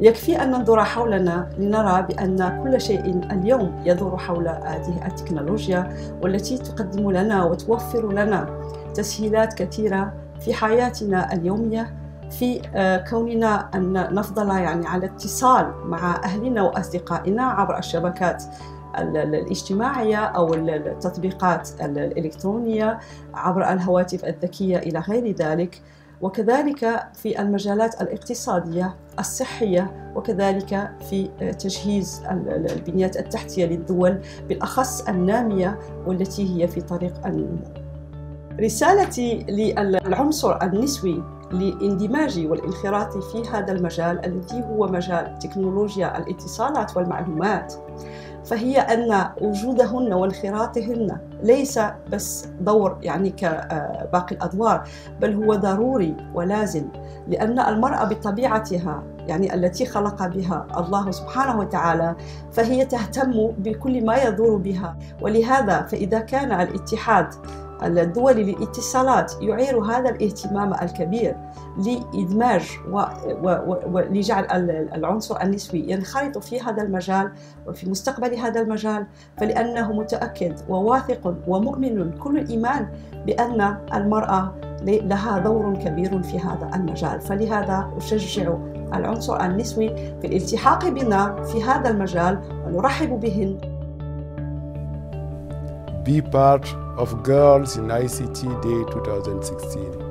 يكفي أن ننظر حولنا لنرى بأن كل شيء اليوم يدور حول هذه التكنولوجيا والتي تقدم لنا وتوفر لنا تسهيلات كثيرة في حياتنا اليومية في كوننا أن نفضل يعني على اتصال مع أهلنا وأصدقائنا عبر الشبكات الاجتماعية أو التطبيقات الإلكترونية عبر الهواتف الذكية إلى غير ذلك. وكذلك في المجالات الاقتصادية الصحية وكذلك في تجهيز البنيات التحتية للدول بالأخص النامية والتي هي في طريق النمو. رسالتي للعنصر النسوي لاندماجي والانخراط في هذا المجال الذي هو مجال تكنولوجيا الاتصالات والمعلومات. فهي أن وجودهن وانخراطهن ليس بس دور يعني كباقي الأدوار بل هو ضروري ولازم لأن المرأة بطبيعتها يعني التي خلق بها الله سبحانه وتعالى فهي تهتم بكل ما يدور بها. ولهذا فإذا كان الاتحاد الدولي للاتصالات يعير هذا الاهتمام الكبير لإدماج ولجعل العنصر النسوي ينخرط في هذا المجال وفي مستقبل هذا المجال فلأنه متأكد وواثق ومؤمن كل الإيمان بأن المرأة لها دور كبير في هذا المجال. فلهذا أشجع العنصر النسوي في الالتحاق بنا في هذا المجال ونرحب بهن. Be part of Girls in ICT Day 2016.